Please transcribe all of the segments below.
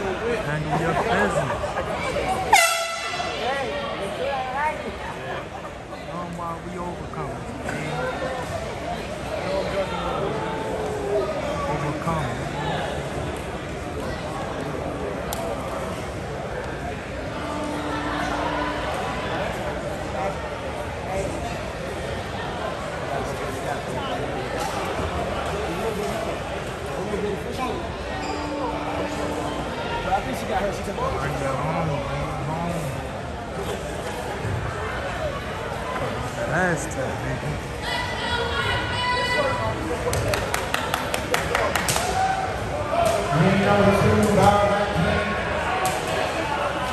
Handle your business. Bob Rankin.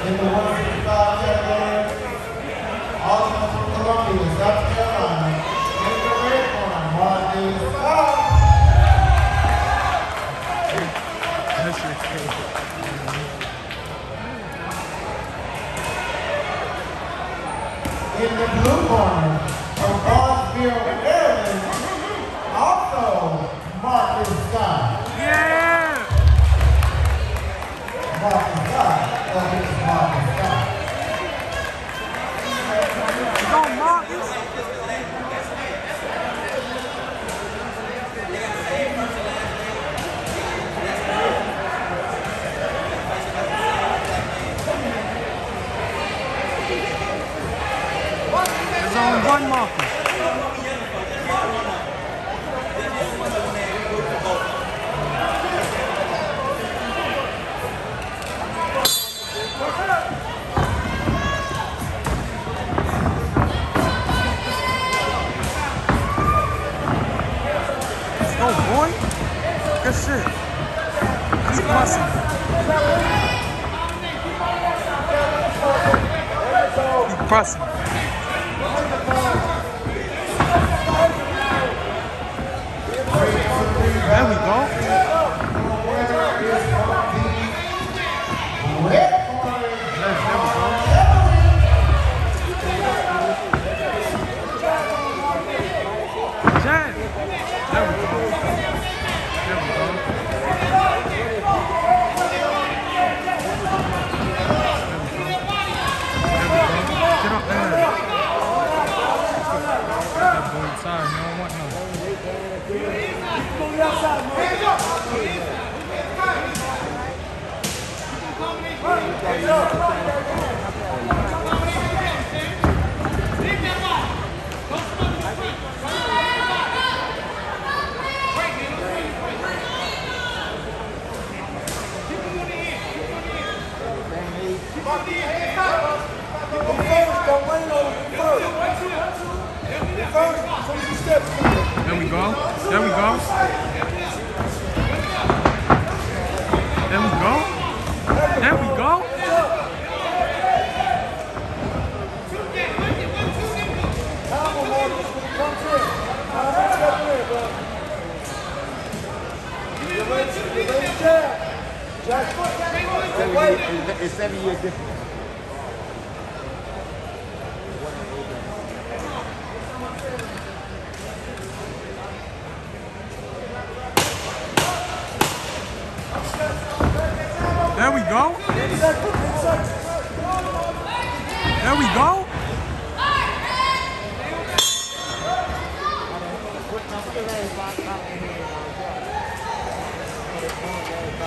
In the 155 category, also from Columbia, South Carolina. In the red corner, Mark Davis Scott. That shit's crazy. In the blue corner, from Barnesville, Maryland, also Marcus Scott. Yeah! Marcus Scott. Oh, this is Marcus Scott. Go, Marcus. There's only one Marcus. Let's go, boy. Good shit. That's awesome. Keep pressing. There we go. That boy inside. He don't want no. There we go. There we go. There we go. There we go. It's seven years difference.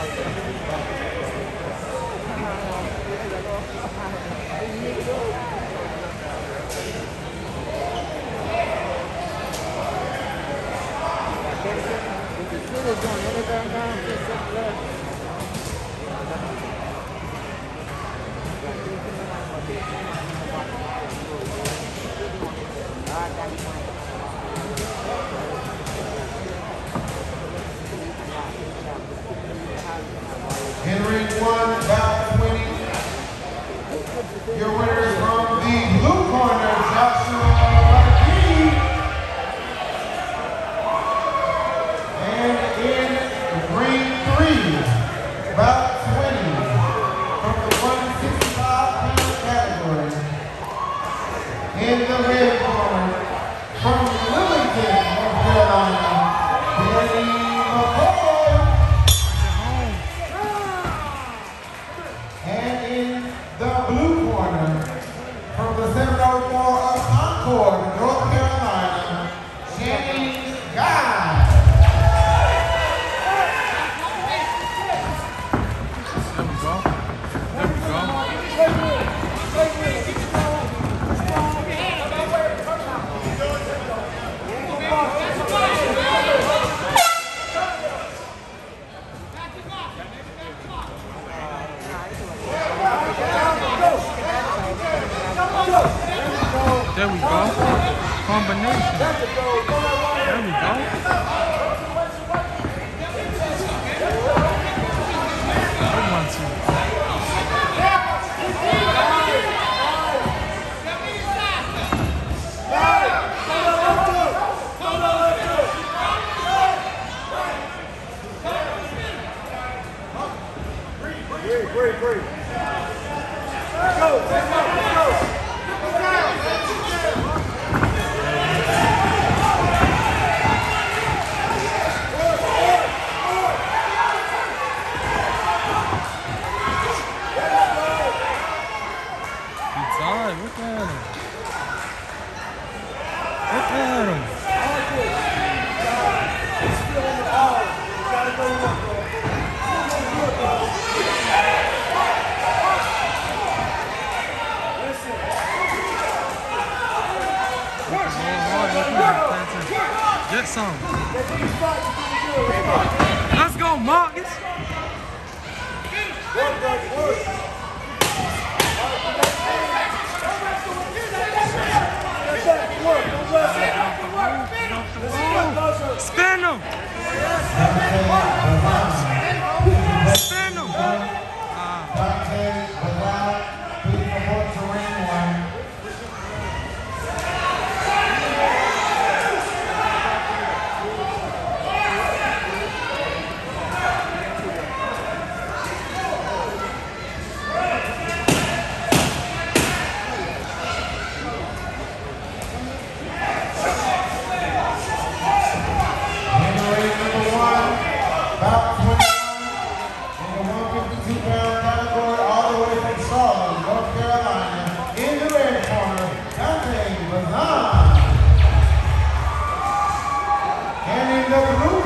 Thank you. There we go. Combination. There we go. Good one, two. Breathe, breathe, breathe. Go. Let it. Let's get closer. Spin him.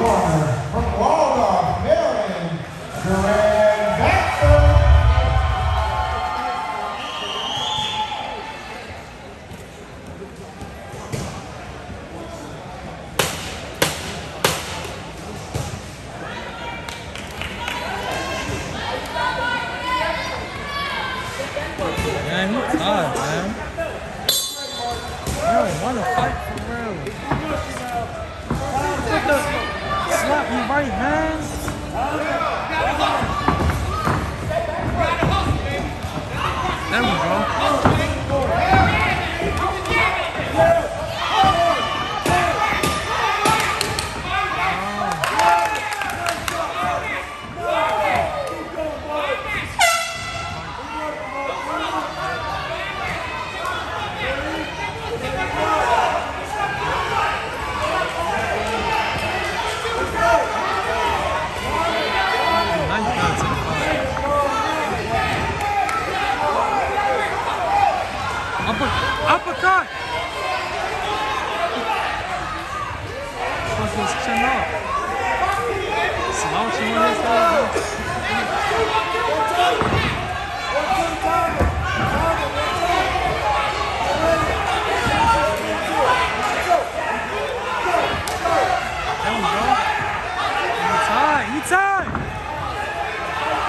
Corner,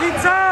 He